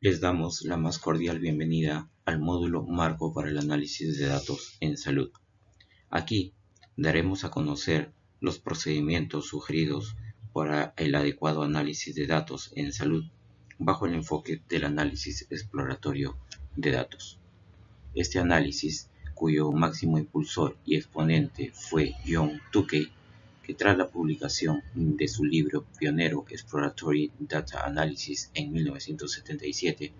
Les damos la más cordial bienvenida al módulo Marco para el análisis de datos en salud. Aquí daremos a conocer los procedimientos sugeridos para el adecuado análisis de datos en salud bajo el enfoque del análisis exploratorio de datos. Este análisis, cuyo máximo impulsor y exponente fue John Tukey, tras la publicación de su libro pionero Exploratory Data Analysis en 1977,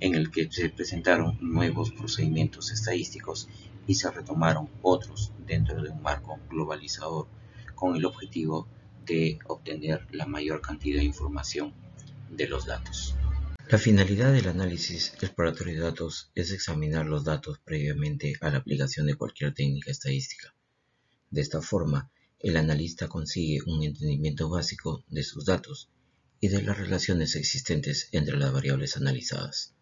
en el que se presentaron nuevos procedimientos estadísticos y se retomaron otros dentro de un marco globalizador con el objetivo de obtener la mayor cantidad de información de los datos. La finalidad del análisis exploratorio de datos es examinar los datos previamente a la aplicación de cualquier técnica estadística. De esta forma, el analista consigue un entendimiento básico de sus datos y de las relaciones existentes entre las variables analizadas.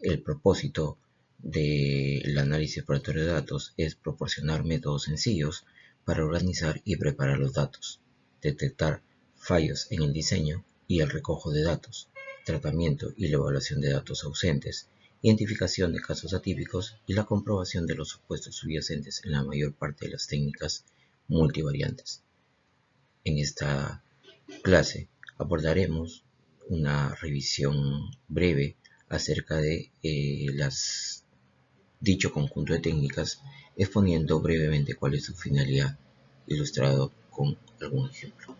El propósito del análisis exploratorio de datos es proporcionar métodos sencillos para organizar y preparar los datos, detectar fallos en el diseño y el recojo de datos, tratamiento y la evaluación de datos ausentes, identificación de casos atípicos y la comprobación de los supuestos subyacentes en la mayor parte de las técnicas multivariantes. En esta clase abordaremos una revisión breve acerca de eh, dicho conjunto de técnicas, exponiendo brevemente cuál es su finalidad, ilustrado con algún ejemplo.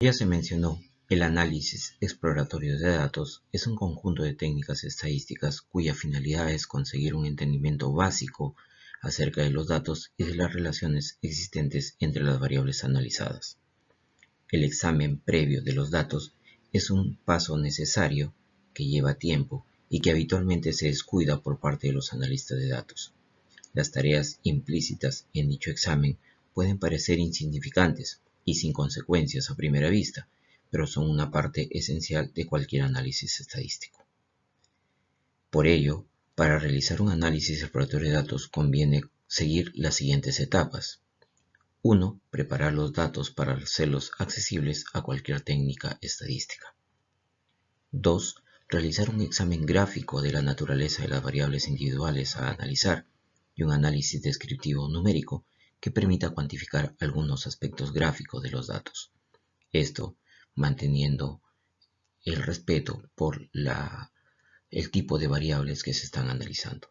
Ya se mencionó, el análisis exploratorio de datos es un conjunto de técnicas estadísticas cuya finalidad es conseguir un entendimiento básico acerca de los datos y de las relaciones existentes entre las variables analizadas. El examen previo de los datos es un paso necesario que lleva tiempo y que habitualmente se descuida por parte de los analistas de datos. Las tareas implícitas en dicho examen pueden parecer insignificantes y sin consecuencias a primera vista, pero son una parte esencial de cualquier análisis estadístico. Por ello, para realizar un análisis exploratorio de datos conviene seguir las siguientes etapas. 1. Preparar los datos para hacerlos accesibles a cualquier técnica estadística. 2. Realizar un examen gráfico de la naturaleza de las variables individuales a analizar y un análisis descriptivo numérico que permita cuantificar algunos aspectos gráficos de los datos. Esto manteniendo el respeto por la el tipo de variables que se están analizando.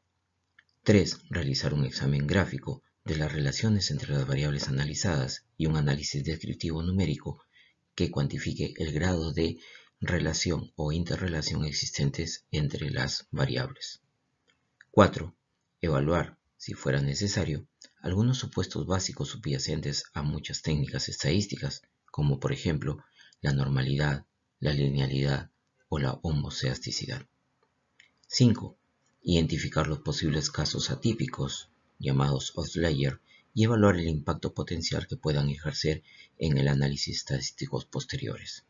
3. Realizar un examen gráfico de las relaciones entre las variables analizadas y un análisis descriptivo numérico que cuantifique el grado de relación o interrelación existentes entre las variables. 4. Evaluar, si fuera necesario, algunos supuestos básicos subyacentes a muchas técnicas estadísticas, como por ejemplo la normalidad, la linealidad o la homoceasticidad. 5. Identificar los posibles casos atípicos, llamados outlier, y evaluar el impacto potencial que puedan ejercer en el análisis estadísticos posteriores.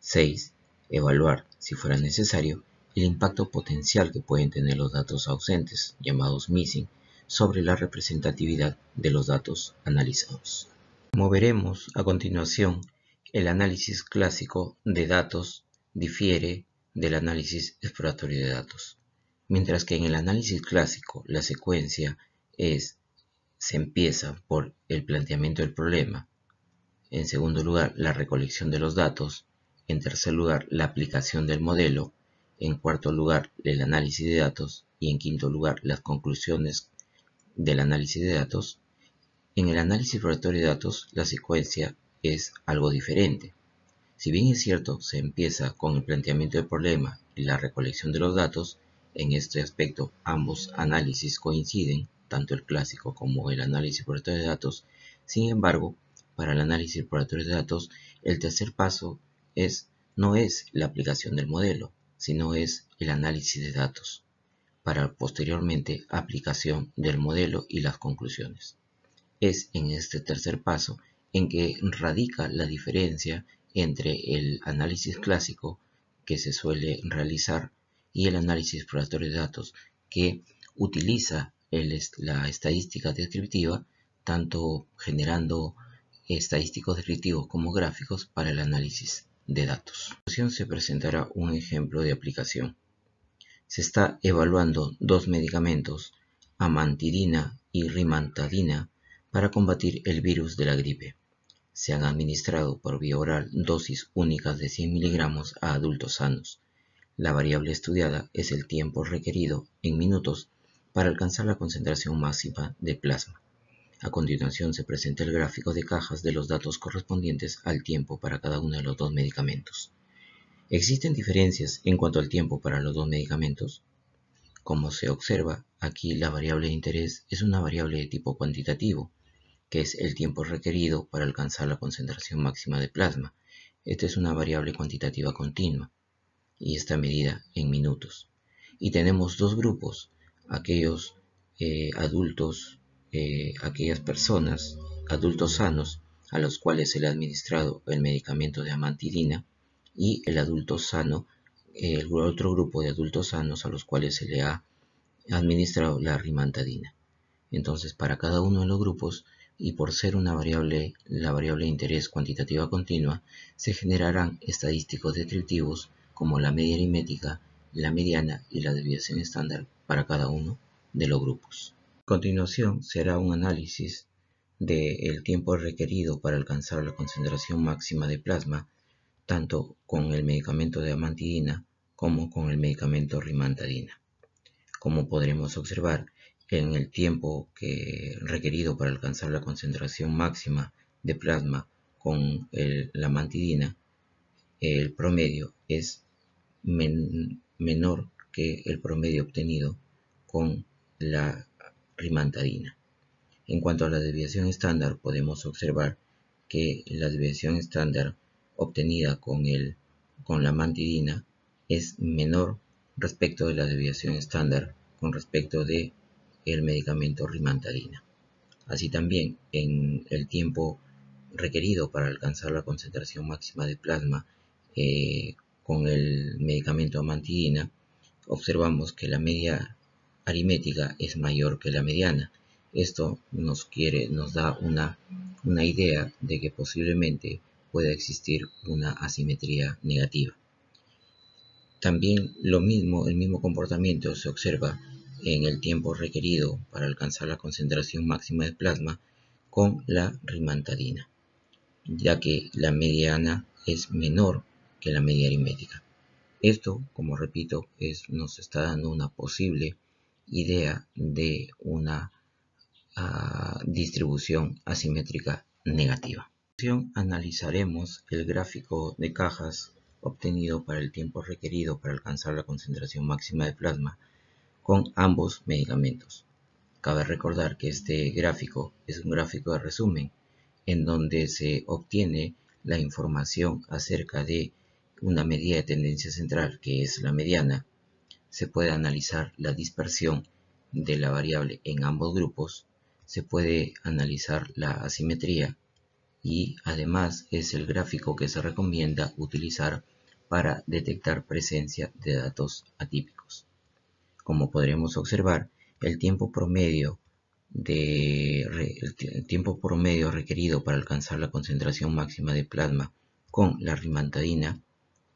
6. Evaluar, si fuera necesario, el impacto potencial que pueden tener los datos ausentes, llamados missing, sobre la representatividad de los datos analizados. Como veremos a continuación, el análisis clásico de datos difiere del análisis exploratorio de datos. Mientras que en el análisis clásico la secuencia es, se empieza por el planteamiento del problema, en segundo lugar la recolección de los datos, en tercer lugar la aplicación del modelo, en cuarto lugar el análisis de datos. Y en quinto lugar las conclusiones del análisis de datos, en el análisis exploratorio de datos la secuencia es algo diferente. Si bien es cierto, se empieza con el planteamiento del problema y la recolección de los datos, en este aspecto ambos análisis coinciden, tanto el clásico como el análisis exploratorio de datos. Sin embargo, para el análisis exploratorio de datos, el tercer paso es, no es la aplicación del modelo, sino es el análisis de datos, para posteriormente aplicación del modelo y las conclusiones. Es en este tercer paso en que radica la diferencia entre el análisis clásico que se suele realizar y el análisis exploratorio de datos que utiliza la estadística descriptiva tanto generando estadísticos descriptivos como gráficos para el análisis de datos. A continuación se presentará un ejemplo de aplicación. se está evaluando dos medicamentos, amantidina y rimantadina, para combatir el virus de la gripe. Se han administrado por vía oral dosis únicas de 100 miligramos a adultos sanos. La variable estudiada es el tiempo requerido en minutos para alcanzar la concentración máxima de plasma. A continuación se presenta el gráfico de cajas de los datos correspondientes al tiempo para cada uno de los dos medicamentos. ¿Existen diferencias en cuanto al tiempo para los dos medicamentos? Como se observa, aquí la variable de interés es una variable de tipo cuantitativo, que es el tiempo requerido para alcanzar la concentración máxima de plasma. Esta es una variable cuantitativa continua y está medida en minutos. Y tenemos dos grupos, aquellos eh, adultos, eh, aquellas personas, adultos sanos, a los cuales se le ha administrado el medicamento de amantidina, y el adulto sano, el otro grupo de adultos sanos a los cuales se le ha administrado la rimantadina. Entonces, para cada uno de los grupos, y por ser una variable, la variable de interés cuantitativa continua, se generarán estadísticos descriptivos como la media aritmética, la mediana y la desviación estándar para cada uno de los grupos. A continuación, se hará un análisis del tiempo requerido para alcanzar la concentración máxima de plasma tanto con el medicamento de amantidina como con el medicamento rimantadina. Como podremos observar, en el tiempo que requerido para alcanzar la concentración máxima de plasma con la amantidina, el promedio es menor que el promedio obtenido con la rimantadina. En cuanto a la desviación estándar, podemos observar que la desviación estándar obtenida con la mantidina es menor respecto de la desviación estándar con respecto de el medicamento rimantadina. Así también en el tiempo requerido para alcanzar la concentración máxima de plasma eh, con el medicamento amantidina, observamos que la media aritmética es mayor que la mediana. Esto nos, quiere, nos da una, una idea de que posiblemente puede existir una asimetría negativa. También lo mismo, el mismo comportamiento se observa en el tiempo requerido para alcanzar la concentración máxima de plasma con la rimantadina, ya que la mediana es menor que la media aritmética. Esto, como repito, nos está dando una posible idea de una ah, distribución asimétrica negativa analizaremos el gráfico de cajas obtenido para el tiempo requerido para alcanzar la concentración máxima de plasma con ambos medicamentos. Cabe recordar que este gráfico es un gráfico de resumen en donde se obtiene la información acerca de una medida de tendencia central que es la mediana. Se puede analizar la dispersión de la variable en ambos grupos. Se puede analizar la asimetría y además es el gráfico que se recomienda utilizar para detectar presencia de datos atípicos. Como podremos observar, el tiempo promedio, requerido para alcanzar la concentración máxima de plasma con la rimantadina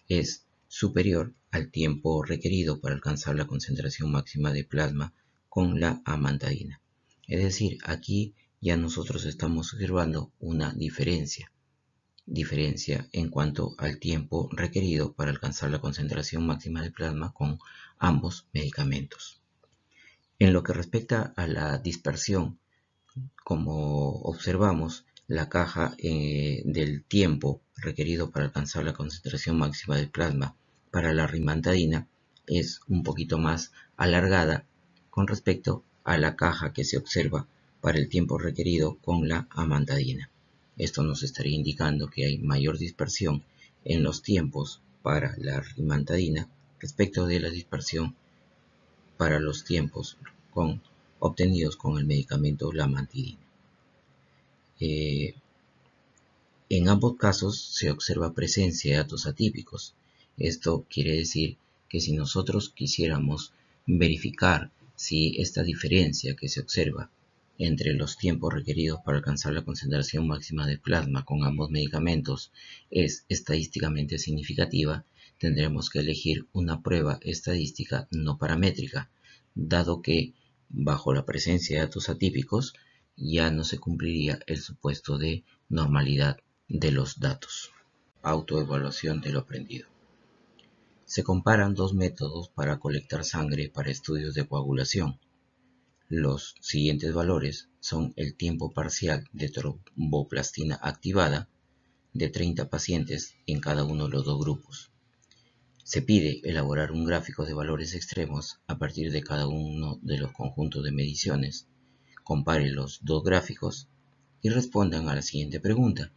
es superior al tiempo requerido para alcanzar la concentración máxima de plasma con la amantadina. Es decir, aquí ya nosotros estamos observando una diferencia, diferencia en cuanto al tiempo requerido para alcanzar la concentración máxima de plasma con ambos medicamentos. En lo que respecta a la dispersión, como observamos, la caja eh, del tiempo requerido para alcanzar la concentración máxima de plasma para la rimantadina es un poquito más alargada con respecto a la caja que se observa para el tiempo requerido con la amantadina. Esto nos estaría indicando que hay mayor dispersión en los tiempos para la rimantadina respecto de la dispersión para los tiempos obtenidos con el medicamento lamantidina. Eh, en ambos casos se observa presencia de datos atípicos. Esto quiere decir que si nosotros quisiéramos verificar si esta diferencia que se observa entre los tiempos requeridos para alcanzar la concentración máxima de plasma con ambos medicamentos es estadísticamente significativa, tendremos que elegir una prueba estadística no paramétrica, dado que bajo la presencia de datos atípicos ya no se cumpliría el supuesto de normalidad de los datos. Autoevaluación de lo aprendido. Se comparan dos métodos para colectar sangre para estudios de coagulación. Los siguientes valores son el tiempo parcial de tromboplastina activada de 30 pacientes en cada uno de los dos grupos. Se pide elaborar un gráfico de valores extremos a partir de cada uno de los conjuntos de mediciones. Compare los dos gráficos y respondan a la siguiente pregunta.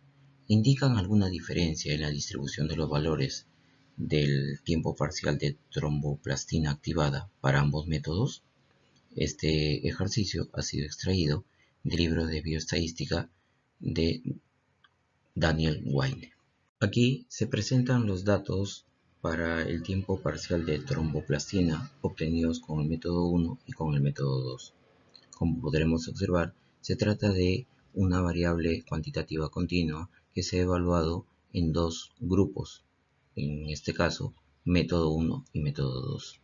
¿Indican alguna diferencia en la distribución de los valores del tiempo parcial de tromboplastina activada para ambos métodos? Este ejercicio ha sido extraído del libro de bioestadística de Daniel Wayne. Aquí se presentan los datos para el tiempo parcial de tromboplastina obtenidos con el método 1 y con el método 2. Como podremos observar, se trata de una variable cuantitativa continua que se ha evaluado en dos grupos, en este caso método 1 y método 2.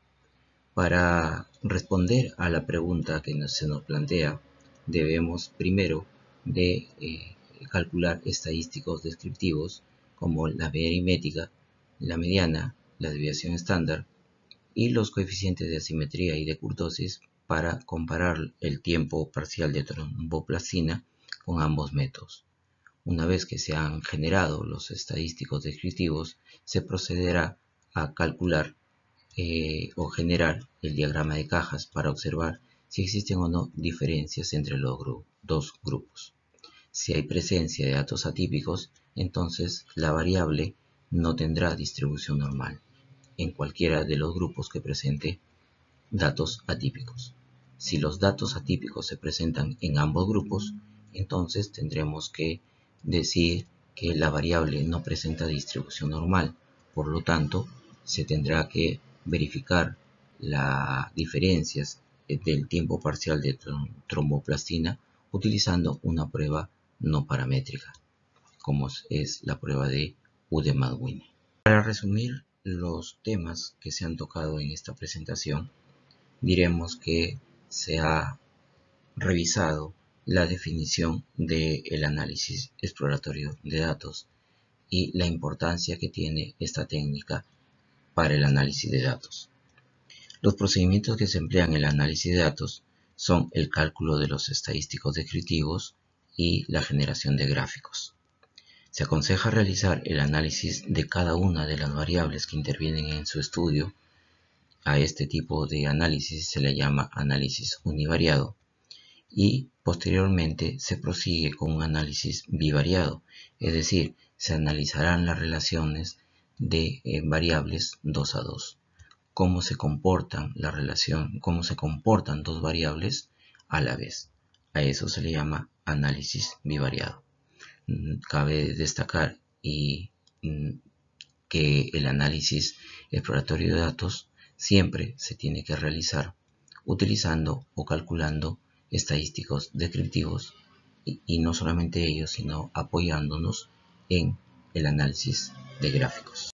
Para responder a la pregunta que se nos plantea, debemos primero de eh, calcular estadísticos descriptivos como la aritmética la mediana, la desviación estándar y los coeficientes de asimetría y de curtosis para comparar el tiempo parcial de tromboplastina con ambos métodos. Una vez que se han generado los estadísticos descriptivos, se procederá a calcular eh, o generar el diagrama de cajas para observar si existen o no diferencias entre los dos grupos. Si hay presencia de datos atípicos, entonces la variable no tendrá distribución normal en cualquiera de los grupos que presente datos atípicos. Si los datos atípicos se presentan en ambos grupos, entonces tendremos que decir que la variable no presenta distribución normal. Por lo tanto, se tendrá que verificar las diferencias del tiempo parcial de tromboplastina utilizando una prueba no paramétrica, como es la prueba de para resumir los temas que se han tocado en esta presentación, diremos que se ha revisado la definición del análisis exploratorio de datos y la importancia que tiene esta técnica para el análisis de datos. Los procedimientos que se emplean en el análisis de datos son el cálculo de los estadísticos descriptivos y la generación de gráficos. Se aconseja realizar el análisis de cada una de las variables que intervienen en su estudio. A este tipo de análisis se le llama análisis univariado y posteriormente se prosigue con un análisis bivariado, es decir, se analizarán las relaciones de eh, variables 2 a 2. Cómo se comportan la relación, cómo se comportan dos variables a la vez. A eso se le llama análisis bivariado. Mm, cabe destacar y mm, que el análisis exploratorio de datos siempre se tiene que realizar utilizando o calculando estadísticos descriptivos y, y no solamente ellos, sino apoyándonos en el análisis de gráficos.